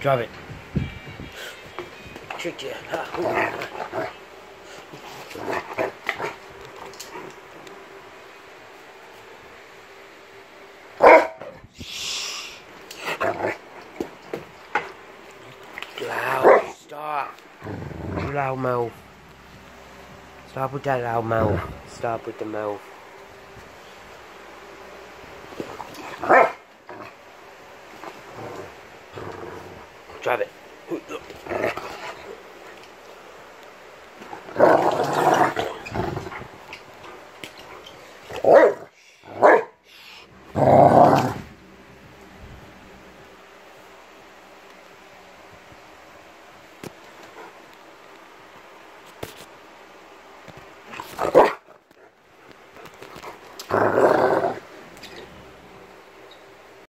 Drive it. Tricked you. Loud. Stop. Loud mouth. Stop with that loud mouth. Stop with the mouth. suave. Uh-huh.